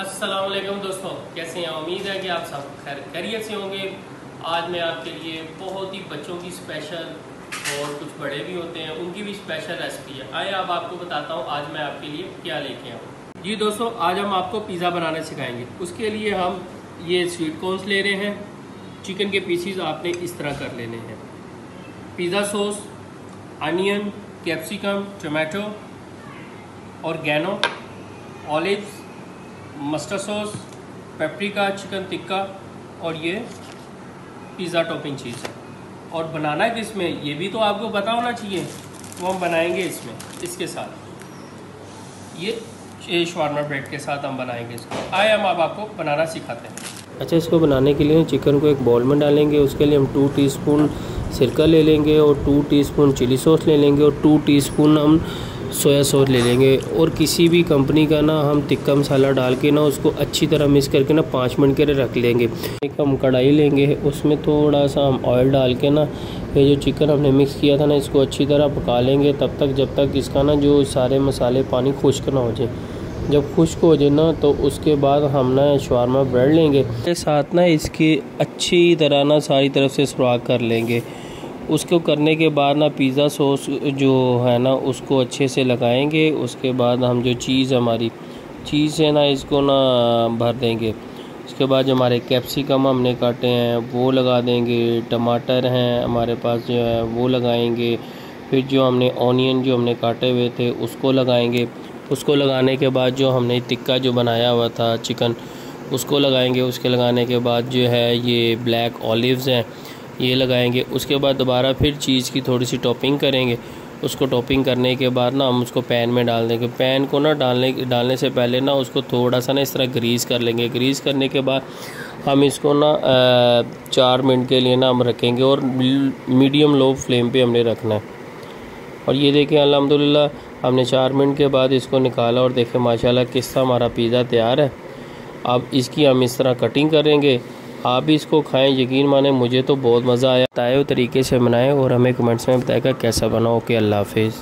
वालेकुम दोस्तों, कैसे हैं? उम्मीद है कि आप सब खैर खैरियत से होंगे। आज मैं आपके लिए बहुत ही बच्चों की स्पेशल और कुछ बड़े भी होते हैं, उनकी भी स्पेशल रेसिपी है। आए अब आपको बताता हूँ आज मैं आपके लिए क्या लेके आऊँ। जी दोस्तों, आज हम आपको पिज़्ज़ा बनाना सिखाएँगे। उसके लिए हम ये स्वीट कॉर्नस ले रहे हैं। चिकन के पीसीज आपने इस तरह कर लेने हैं। Pizza sauce onion capsicum tomato और गैनो olives mustard sauce paprika chicken tikka और ये पिज़्ज़ा टॉपिंग चीज़ है। और बनाना है किसमें ये भी तो आपको पता होना चाहिए। वो हम बनाएँगे इसमें, इसके साथ। ये शवारमा ब्रेड के साथ हम बनाएँगे इसको। आए, हम अब आपको बनाना सिखाते हैं। अच्छा इसको बनाने के लिए चिकन को एक बॉल में डालेंगे। उसके लिए हम टू टीस्पून सिरका ले लेंगे और टू टीस्पून चिली सॉस ले लेंगे और टू टीस्पून हम सोया सॉस ले लेंगे और किसी भी कंपनी का ना हम टिक्का मसाला डाल के ना उसको अच्छी तरह मिक्स करके ना पाँच मिनट के लिए रख लेंगे। एक हम कढ़ाई लेंगे, उसमें थोड़ा सा हम ऑयल डाल के ना ये जो चिकन हमने मिक्स किया था ना, इसको अच्छी तरह पका लेंगे, तब तक जब तक इसका ना जो सारे मसाले पानी खुश्क ना हो जाए। जब खुश्क हो जाए ना तो उसके बाद हम ना शवारमा ब्रेड लेंगे। साथ ना इसकी अच्छी तरह ना सारी तरफ़ से सुराख कर लेंगे। उसको करने के बाद ना पिज़्ज़ा सॉस जो है ना, उसको अच्छे से लगाएँगे। उसके बाद हम जो चीज़ हमारी चीज़ है ना, इसको ना भर देंगे। उसके बाद जो हमारे कैप्सिकम हमने काटे हैं, वो लगा देंगे। टमाटर हैं हमारे पास जो है, वो लगाएँगे। फिर जो हमने ऑनियन जो हमने काटे हुए थे, उसको लगाएँगे। उसको लगाने के बाद जो हमने टिक्का जो बनाया हुआ था चिकन उसको लगाएँगे। उसके लगाने के बाद जो है, ये ब्लैक ऑलिव्स हैं। ये लगाएँगे। उसके बाद दोबारा फिर चीज़ की थोड़ी सी टॉपिंग करेंगे। उसको टॉपिंग करने के बाद ना हम उसको पैन में डाल देंगे। पैन को ना डालने डालने से पहले ना उसको थोड़ा सा ना इस तरह ग्रीस कर लेंगे। ग्रीस करने के बाद हम इसको ना चार मिनट के लिए ना हम रखेंगे और मीडियम लो फ्लेम पे हमने रखना है। और ये देखें अलहमदिल्ला हमने चार मिनट के बाद इसको निकाला और देखें, माशाल्लाह किस तरह हमारा पिज़्ज़ा तैयार है। अब इसकी हम इस तरह कटिंग करेंगे। आप भी इसको खाएँ, यकीन माने मुझे तो बहुत मज़ा आया। बताए तरीके से बनाएँ और हमें कमेंट्स में बताएगा कैसा बना। ओके, अल्लाह हाफिज़।